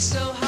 so hard.